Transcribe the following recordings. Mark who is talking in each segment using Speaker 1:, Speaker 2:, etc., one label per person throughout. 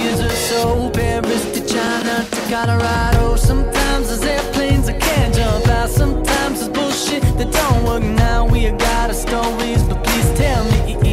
Speaker 1: years or so. Paris to China to Colorado. Sometimes there's airplanes I can't jump out. Sometimes there's bullshit that don't work. Now We got our stories, but please tell me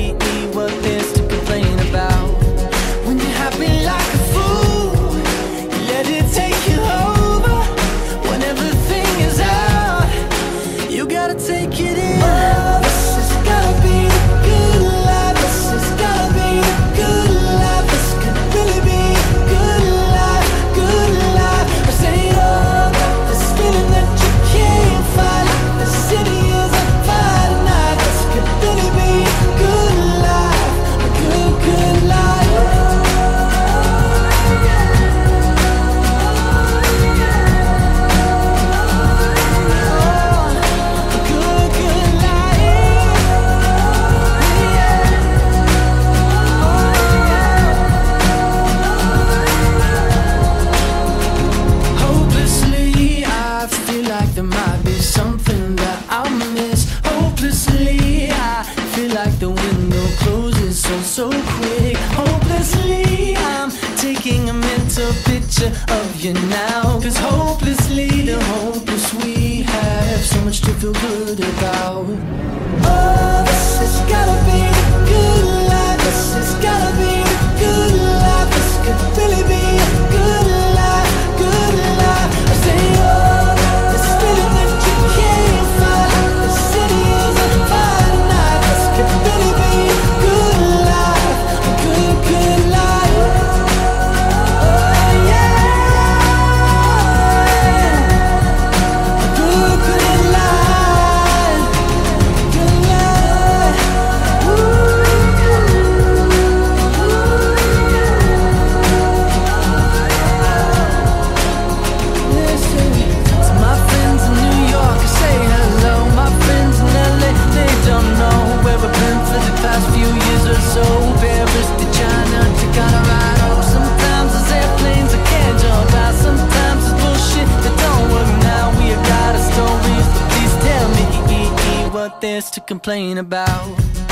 Speaker 1: to complain about.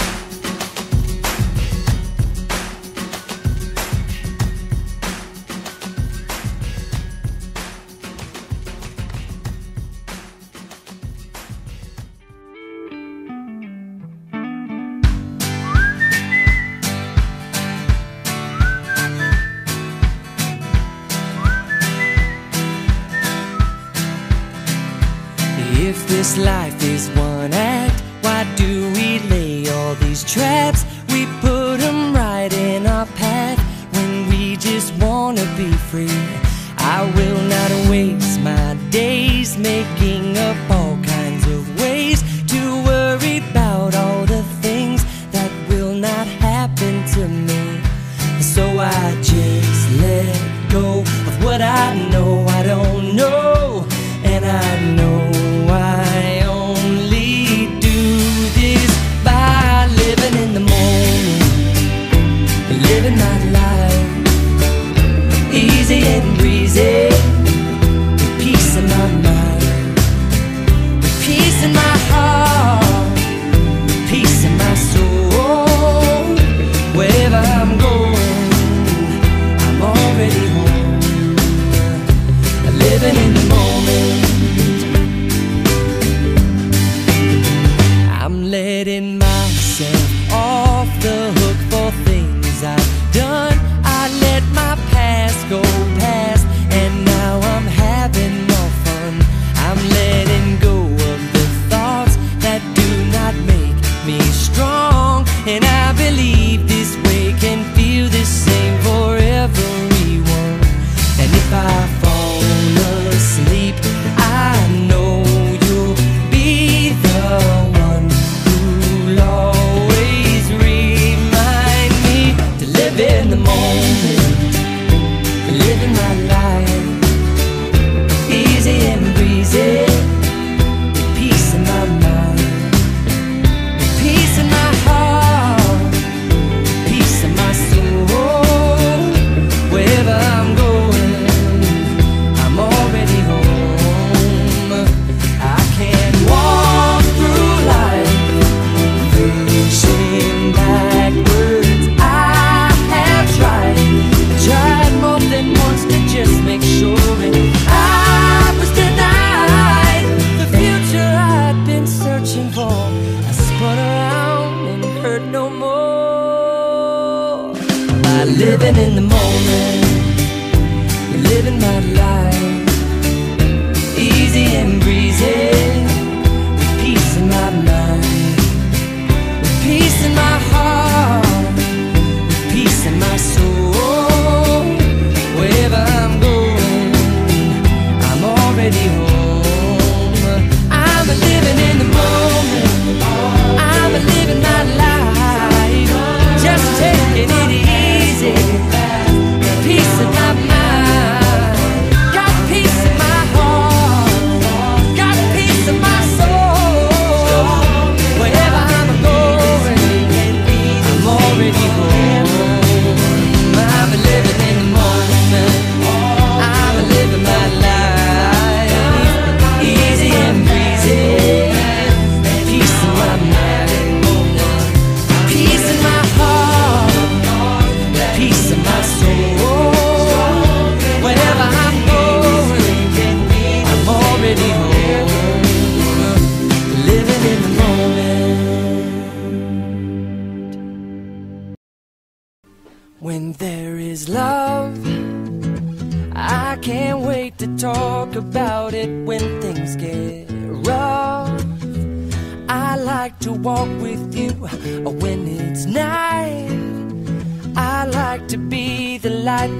Speaker 2: just wanna be free. I will not waste my days making up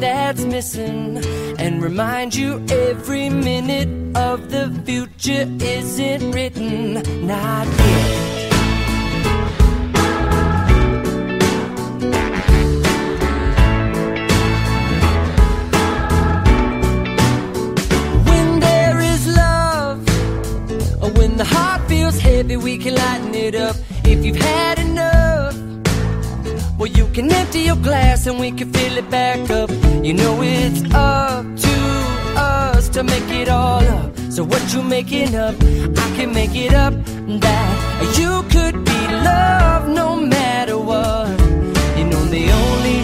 Speaker 2: that's missing and remind you every minute of the future isn't written, not yet. when there is love, or when the heart feels heavy, we can lighten it up. If you've had well, you can empty your glass and we can fill it back up. You know it's up to us to make it all up. So what you making up? I can make it up that you could be loved no matter what. You know the only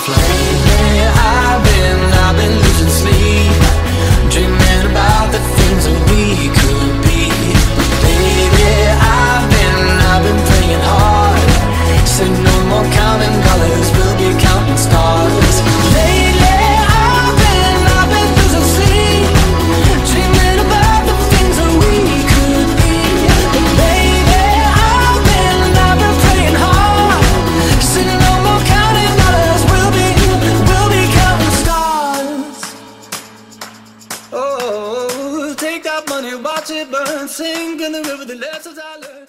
Speaker 1: flame it burns. Sink in the river, the lessons I learned.